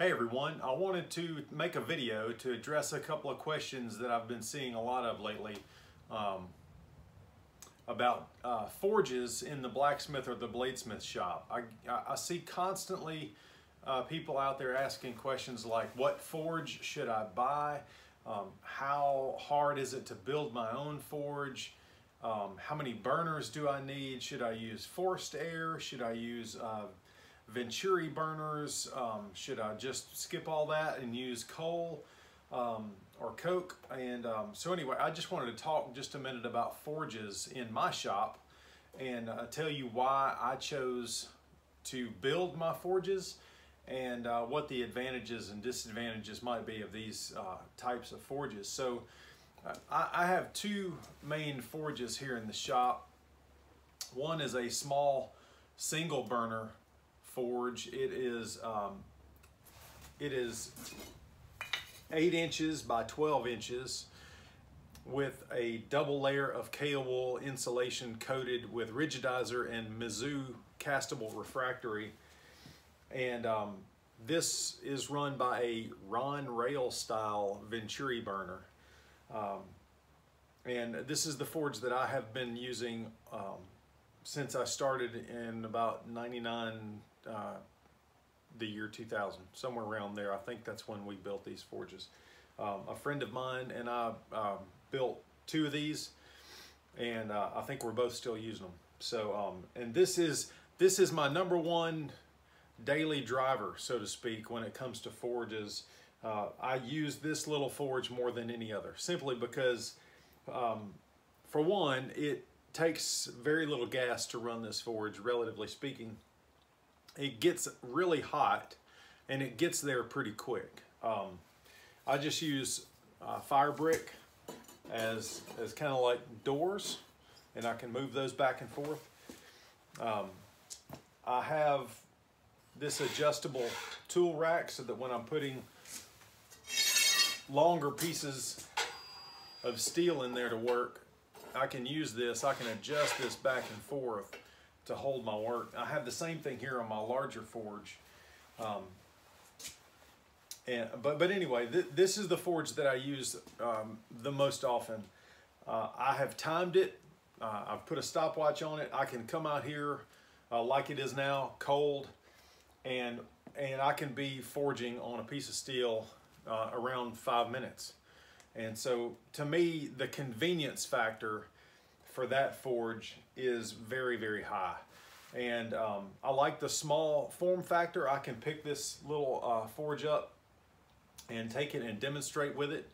Hey everyone, I wanted to make a video to address a couple of questions that I've been seeing a lot of lately um, about uh, forges in the blacksmith or the bladesmith shop. I, I see constantly uh, people out there asking questions like what forge should I buy? Um, how hard is it to build my own forge? Um, how many burners do I need? Should I use forced air? Should I use uh, Venturi burners? Um, should I just skip all that and use coal um, or coke? And um, so anyway, I just wanted to talk just a minute about forges in my shop and uh, tell you why I chose to build my forges and uh, what the advantages and disadvantages might be of these uh, types of forges. So uh, I, I have two main forges here in the shop. One is a small single burner forge. It is um, it is eight inches by 12 inches with a double layer of Kaowool insulation coated with rigidizer and Mizzou castable refractory. And um, this is run by a Ron Reil style Venturi burner. Um, and this is the forge that I have been using um, since I started in about 99, the year 2000, somewhere around there. I think that's when we built these forges. Um, a friend of mine and I um, built two of these, and uh, I think we're both still using them. So, um, and this is this is my number one daily driver, so to speak, when it comes to forges. Uh, I use this little forge more than any other, simply because, um, for one, it takes very little gas to run this forge, relatively speaking. It gets really hot and it gets there pretty quick. Um, I just use uh, fire brick as, as kind of like doors and I can move those back and forth. Um, I have this adjustable tool rack so that when I'm putting longer pieces of steel in there to work, I can use this, I can adjust this back and forth to hold my work. I have the same thing here on my larger forge. Um, and, but, but anyway, th this is the forge that I use um, the most often. Uh, I have timed it. Uh, I've put a stopwatch on it. I can come out here uh, like it is now, cold, and, and I can be forging on a piece of steel uh, around five minutes. And so to me, the convenience factor for that forge is very, very high. And um, I like the small form factor. I can pick this little uh, forge up and take it and demonstrate with it.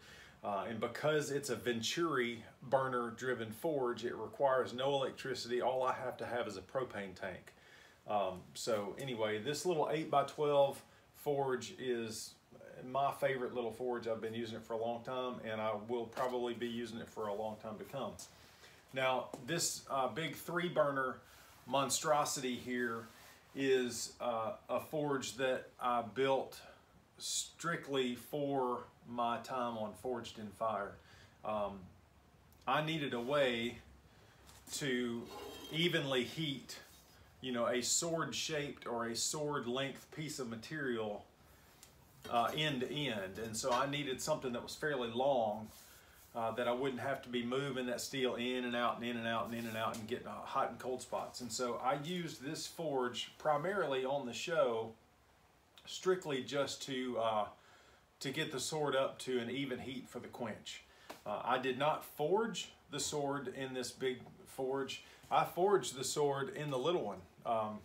Uh, and because it's a Venturi burner driven forge, it requires no electricity. All I have to have is a propane tank. Um, so anyway, this little 8 by 12 forge is my favorite little forge. I've been using it for a long time and I will probably be using it for a long time to come. Now this uh, big three burner monstrosity here is uh, a forge that I built strictly for my time on Forged in Fire. Um, I needed a way to evenly heat you know, a sword shaped or a sword length piece of material uh, end to end. And so I needed something that was fairly long uh, that I wouldn't have to be moving that steel in and out and in and out and in and out and getting hot and cold spots. And so I used this forge primarily on the show strictly just to, uh, to get the sword up to an even heat for the quench. Uh, I did not forge the sword in this big forge. I forged the sword in the little one. Um,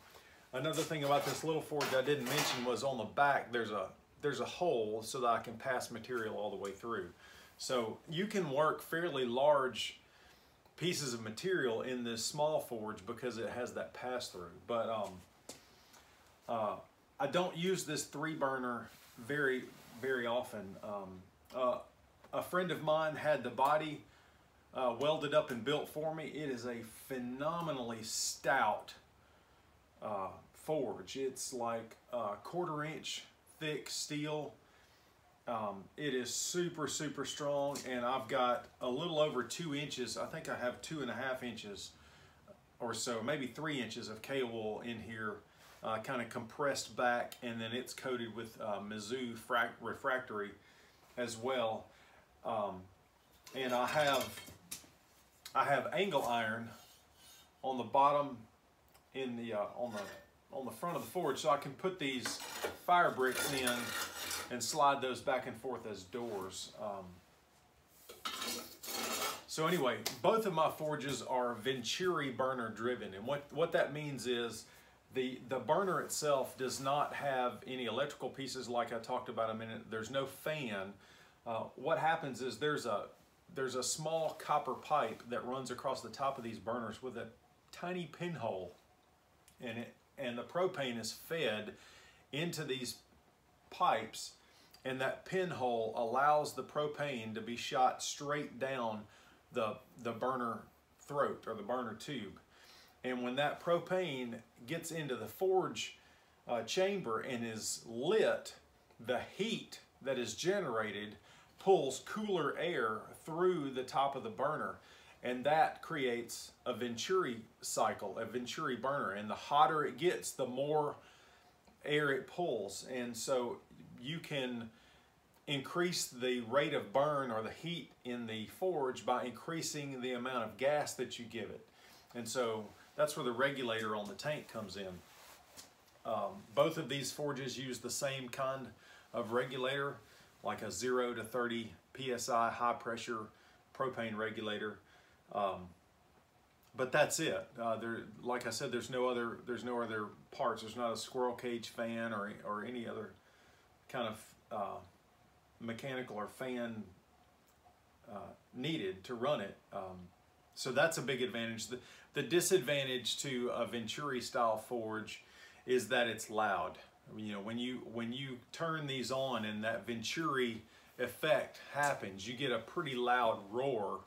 another thing about this little forge I didn't mention was on the back there's a there's a hole so that I can pass material all the way through. So you can work fairly large pieces of material in this small forge because it has that pass through. But um, uh, I don't use this three burner very, very often. Um, uh, a friend of mine had the body uh, welded up and built for me. It is a phenomenally stout uh, forge. It's like a quarter inch thick steel. Um, it is super, super strong and I've got a little over two inches. I think I have two and a half inches or so, maybe three inches of Kaowool in here uh, kind of compressed back, and then it's coated with uh, Mizzou refractory as well. Um, and I have I have angle iron on the bottom in the uh, on the on the front of the forge, so I can put these fire bricks in and slide those back and forth as doors. Um, so anyway, both of my forges are Venturi burner driven, and what what that means is the, the burner itself does not have any electrical pieces like I talked about a minute. There's no fan. Uh, what happens is there's a, there's a small copper pipe that runs across the top of these burners with a tiny pinhole in it. And the propane is fed into these pipes and that pinhole allows the propane to be shot straight down the, the burner throat or the burner tube. And when that propane gets into the forge uh, chamber and is lit, the heat that is generated pulls cooler air through the top of the burner. And that creates a Venturi cycle, a Venturi burner. And the hotter it gets, the more air it pulls. And so you can increase the rate of burn or the heat in the forge by increasing the amount of gas that you give it. And so that's where the regulator on the tank comes in. Um, both of these forges use the same kind of regulator, like a 0 to 30 psi high pressure propane regulator. Um, but that's it. Uh, there, like I said, there's no other there's no other parts. There's not a squirrel cage fan or or any other kind of uh, mechanical or fan uh, needed to run it. Um, so that's a big advantage. The, the disadvantage to a Venturi style forge is that it's loud. You know, when you when you turn these on and that Venturi effect happens, you get a pretty loud roar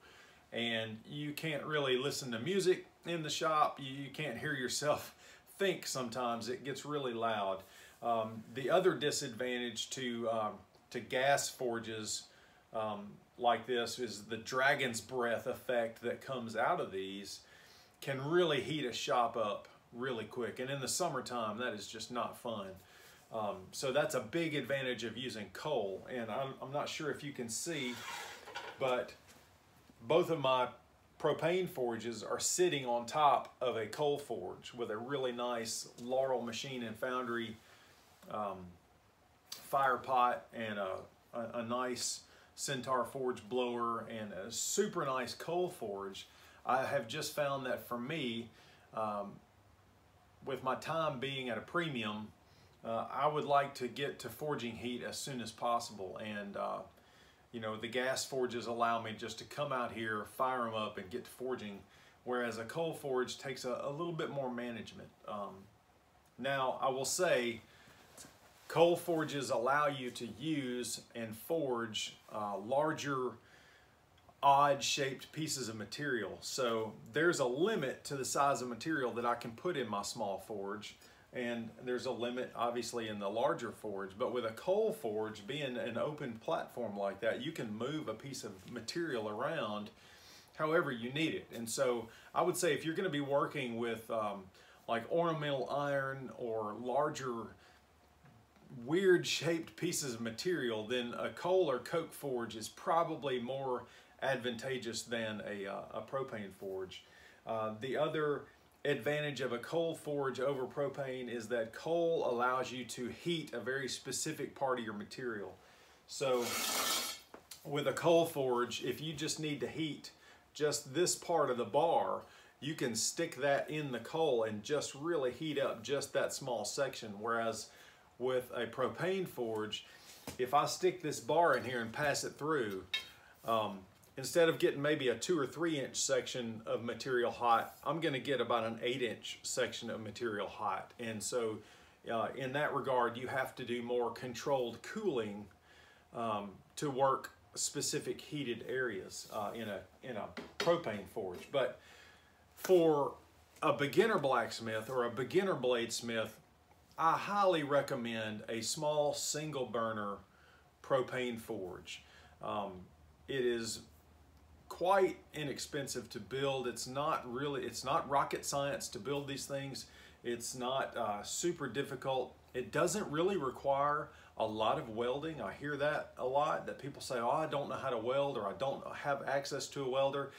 and you can't really listen to music in the shop. You, you can't hear yourself think sometimes. It gets really loud. Um, the other disadvantage to, um, to gas forges um, like this is the dragon's breath effect that comes out of these can really heat a shop up really quick. And in the summertime, that is just not fun. Um, so that's a big advantage of using coal. And I'm, I'm not sure if you can see, but both of my propane forges are sitting on top of a coal forge with a really nice Laurel Machine and Foundry um, fire pot and a, a, a nice Centaur forge blower and a super nice coal forge. I have just found that for me, um, with my time being at a premium, uh, I would like to get to forging heat as soon as possible. And, uh, you know, the gas forges allow me just to come out here, fire them up, and get to forging, whereas a coal forge takes a, a little bit more management. Um, now, I will say, coal forges allow you to use and forge uh, larger odd shaped pieces of material. So there's a limit to the size of material that I can put in my small forge and there's a limit obviously in the larger forge but with a coal forge being an open platform like that you can move a piece of material around however you need it and so I would say if you're going to be working with um, like ornamental iron or larger weird shaped pieces of material then a coal or coke forge is probably more advantageous than a, uh, a propane forge. Uh, the other advantage of a coal forge over propane is that coal allows you to heat a very specific part of your material. So with a coal forge, if you just need to heat just this part of the bar, you can stick that in the coal and just really heat up just that small section. Whereas with a propane forge, if I stick this bar in here and pass it through, um, instead of getting maybe a two or three inch section of material hot, I'm gonna get about an eight inch section of material hot. And so uh, in that regard, you have to do more controlled cooling um, to work specific heated areas uh, in, a, in a propane forge. But for a beginner blacksmith or a beginner bladesmith, I highly recommend a small single burner propane forge. Um, it is quite inexpensive to build. It's not really, it's not rocket science to build these things. It's not uh, super difficult. It doesn't really require a lot of welding. I hear that a lot, that people say, oh, I don't know how to weld or I don't have access to a welder.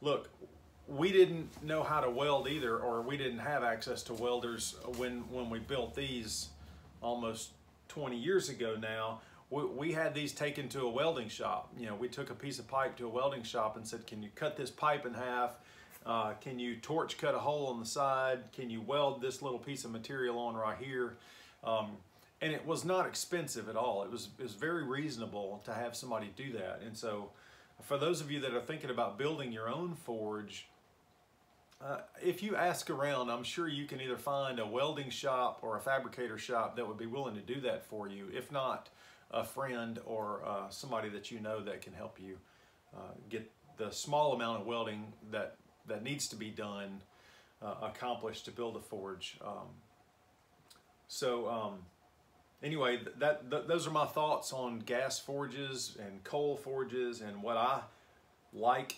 Look, we didn't know how to weld either, or we didn't have access to welders when, when we built these almost 20 years ago now. We, we had these taken to a welding shop. You know, we took a piece of pipe to a welding shop and said, can you cut this pipe in half? Uh, can you torch cut a hole on the side? Can you weld this little piece of material on right here? Um, and it was not expensive at all. It was, it was very reasonable to have somebody do that. And so for those of you that are thinking about building your own forge, uh, if you ask around, I'm sure you can either find a welding shop or a fabricator shop that would be willing to do that for you. If not, a friend or uh, somebody that you know that can help you uh, get the small amount of welding that, that needs to be done uh, accomplished to build a forge. Um, so um, anyway, that, those are my thoughts on gas forges and coal forges and what I like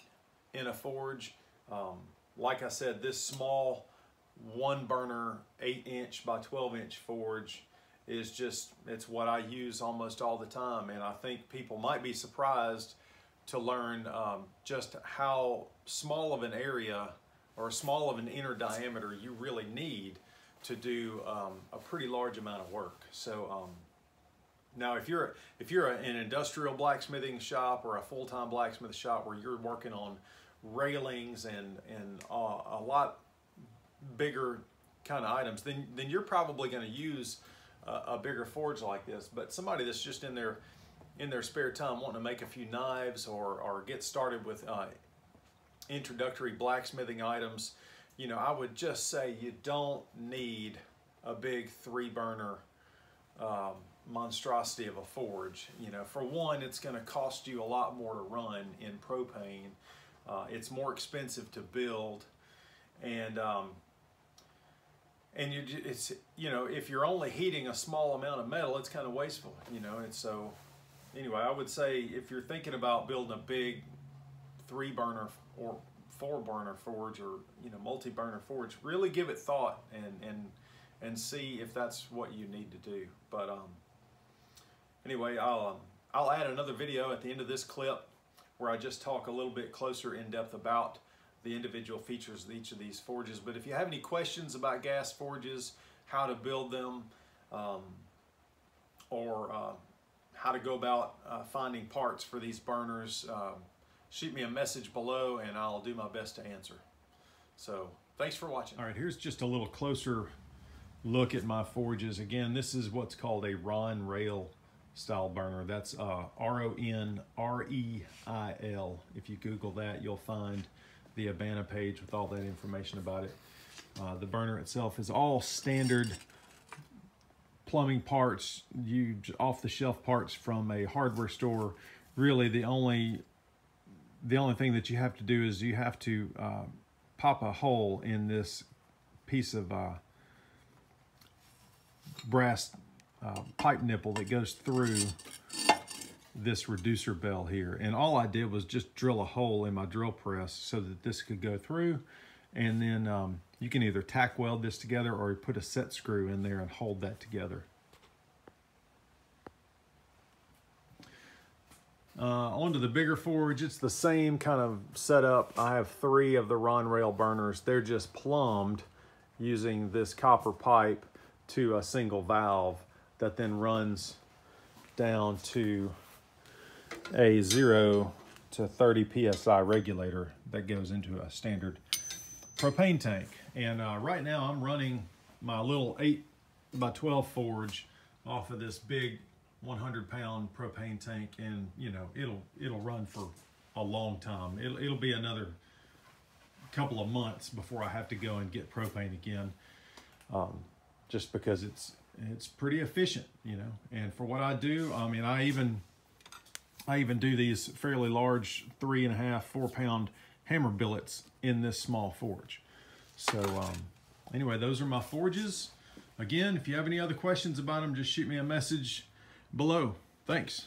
in a forge. Um, like I said, this small one burner, eight inch by 12 inch forge is just, it's what I use almost all the time. And I think people might be surprised to learn um, just how small of an area or small of an inner diameter you really need to do um, a pretty large amount of work. So um, now if you're, if you're an industrial blacksmithing shop or a full-time blacksmith shop where you're working on railings and, and uh, a lot bigger kind of items, then, then you're probably going to use a, a bigger forge like this. But somebody that's just in their, in their spare time wanting to make a few knives or, or get started with uh, introductory blacksmithing items, you know, I would just say you don't need a big three burner um, monstrosity of a forge. You know, for one, it's going to cost you a lot more to run in propane. Uh, it's more expensive to build, and um, and you it's you know if you're only heating a small amount of metal, it's kind of wasteful. You know, and so anyway, I would say if you're thinking about building a big three burner or four burner forge or you know multi burner forge really give it thought and and and see if that's what you need to do but um anyway I'll um, I'll add another video at the end of this clip where I just talk a little bit closer in depth about the individual features of each of these forges but if you have any questions about gas forges how to build them um, or uh, how to go about uh, finding parts for these burners um, shoot me a message below and I'll do my best to answer. So thanks for watching. All right, here's just a little closer look at my forges. Again, this is what's called a Ron Reil style burner. That's uh, R-O-N-R-E-I-L. If you Google that, you'll find the Abana page with all that information about it. Uh, the burner itself is all standard plumbing parts, you off-the-shelf parts from a hardware store. Really, the only the only thing that you have to do is you have to uh, pop a hole in this piece of uh, brass uh, pipe nipple that goes through this reducer bell here. And all I did was just drill a hole in my drill press so that this could go through. And then um, you can either tack weld this together or put a set screw in there and hold that together. Uh, onto the bigger forge, it's the same kind of setup. I have three of the Ron Reil burners. They're just plumbed using this copper pipe to a single valve that then runs down to a 0 to 30 psi regulator that goes into a standard propane tank. And uh, right now I'm running my little 8 by 12 forge off of this big 100 pound propane tank and you know it'll it'll run for a long time it'll, it'll be another couple of months before I have to go and get propane again um, just because it's it's pretty efficient you know and for what I do I mean I even I even do these fairly large three and a half four pound hammer billets in this small forge so um, anyway those are my forges again if you have any other questions about them just shoot me a message below. Thanks.